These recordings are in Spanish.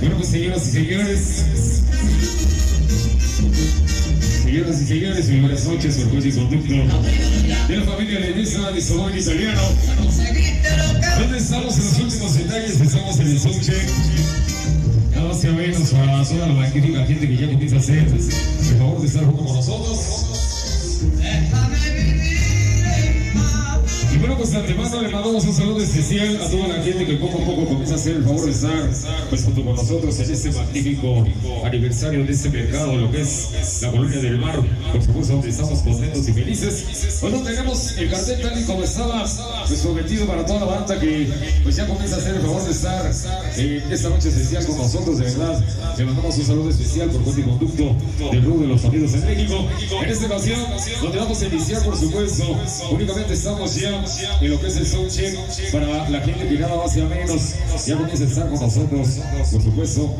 Bueno, pues señoras y señores. Señoras y señores, muy buenas noches, por juez y conducto de la familia Lenesa de Sobón Italiano. ¿Dónde está estamos en el soundcheck. Nada más que a ver a toda la magnífica gente que ya comienza a hacer pues, el favor de estar junto con nosotros aniversario de este mercado, lo que es la colonia del mar, por supuesto, donde estamos contentos y felices. Bueno, tenemos el cartel tal y como estaba pues, prometido para toda la banda que pues ya comienza a hacer el favor de estar eh, esta noche especial con nosotros, de verdad. Le mandamos un saludo especial por cuenta y conducto del Club de los Sonidos en México. En esta ocasión, donde vamos a iniciar, por supuesto, únicamente estamos ya en lo que es el soundcheck para la gente que nada más y a menos ya comienza a estar con nosotros, por supuesto.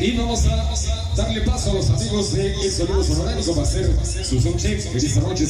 Y vamos a darle paso a los amigos de El Sonido Sonoránico para hacer su soundcheck en esta noche.